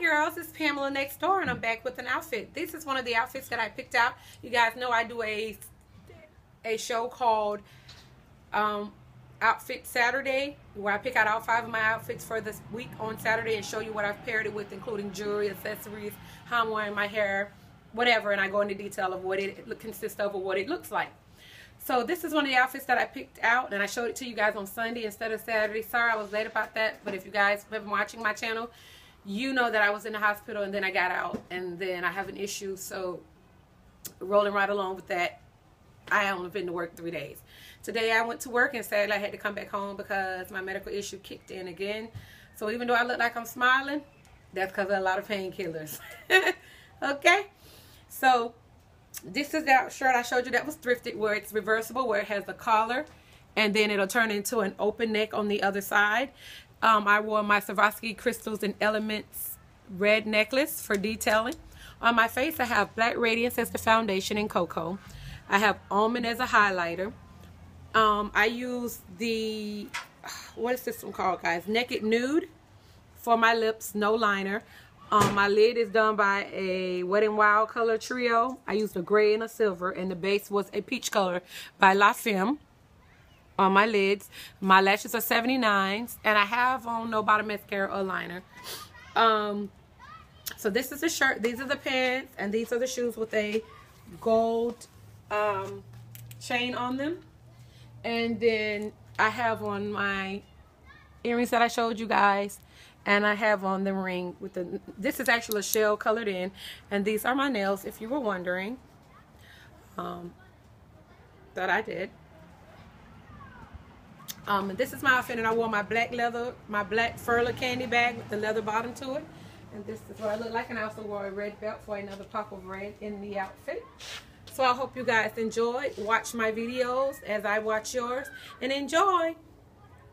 girls, it's Pamela next door and I'm back with an outfit. This is one of the outfits that I picked out. You guys know I do a a show called um, Outfit Saturday where I pick out all five of my outfits for this week on Saturday and show you what I've paired it with including jewelry, accessories, how I'm wearing my hair, whatever and I go into detail of what it consists of or what it looks like. So this is one of the outfits that I picked out and I showed it to you guys on Sunday instead of Saturday. Sorry I was late about that, but if you guys have been watching my channel, you know that I was in the hospital and then I got out and then I have an issue. So rolling right along with that, I only been to work three days. Today I went to work and sadly I had to come back home because my medical issue kicked in again. So even though I look like I'm smiling, that's because of a lot of painkillers. okay? So this is that shirt I showed you that was thrifted where it's reversible, where it has the collar and then it'll turn into an open neck on the other side. Um, I wore my Swarovski Crystals and Elements red necklace for detailing. On my face, I have Black Radiance as the foundation in Cocoa. I have Almond as a highlighter. Um, I use the, what is this one called, guys? Naked Nude for my lips, no liner. Um, my lid is done by a Wet n Wild color trio. I used a gray and a silver, and the base was a peach color by La Femme on my lids. My lashes are 79s, and I have on no bottom mascara or liner. Um, so this is the shirt. These are the pants, and these are the shoes with a gold um, chain on them. And then I have on my earrings that I showed you guys and I have on the ring with the this is actually a shell colored in and these are my nails if you were wondering um, that I did um, this is my outfit and I wore my black leather my black Furla candy bag with the leather bottom to it. And this is what I look like and I also wore a red belt for another pop of red in the outfit. So I hope you guys enjoy watch my videos as I watch yours and enjoy